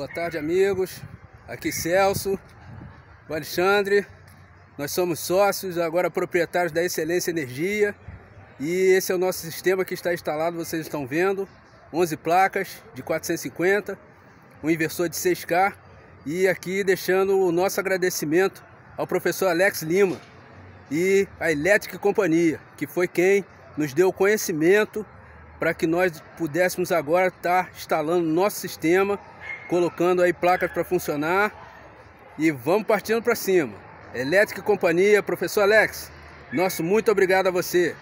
Boa tarde, amigos. Aqui Celso, o Alexandre. Nós somos sócios, agora proprietários da Excelência Energia. E esse é o nosso sistema que está instalado, vocês estão vendo. 11 placas de 450, um inversor de 6K. E aqui deixando o nosso agradecimento ao professor Alex Lima e a Elétrica Companhia, que foi quem nos deu conhecimento para que nós pudéssemos agora estar instalando nosso sistema, colocando aí placas para funcionar e vamos partindo para cima. Elétrica Companhia, professor Alex, nosso muito obrigado a você.